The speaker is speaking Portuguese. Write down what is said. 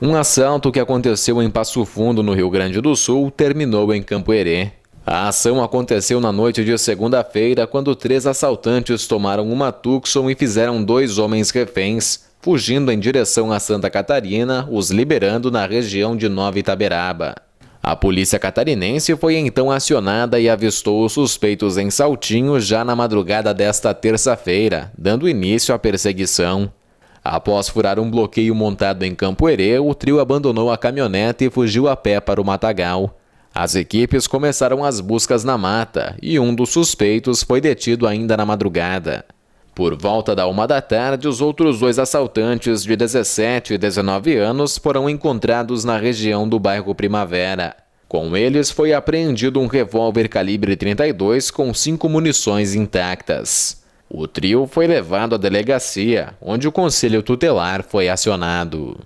Um assalto que aconteceu em Passo Fundo, no Rio Grande do Sul, terminou em Campo Herê. A ação aconteceu na noite de segunda-feira, quando três assaltantes tomaram uma Tucson e fizeram dois homens reféns, fugindo em direção a Santa Catarina, os liberando na região de Nova Itaberaba. A polícia catarinense foi então acionada e avistou os suspeitos em Saltinho já na madrugada desta terça-feira, dando início à perseguição. Após furar um bloqueio montado em Campo Herê, o trio abandonou a caminhonete e fugiu a pé para o Matagal. As equipes começaram as buscas na mata e um dos suspeitos foi detido ainda na madrugada. Por volta da uma da tarde, os outros dois assaltantes de 17 e 19 anos foram encontrados na região do bairro Primavera. Com eles foi apreendido um revólver calibre 32 com cinco munições intactas. O trio foi levado à delegacia, onde o conselho tutelar foi acionado.